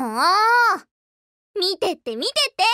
もう。見てって見てって。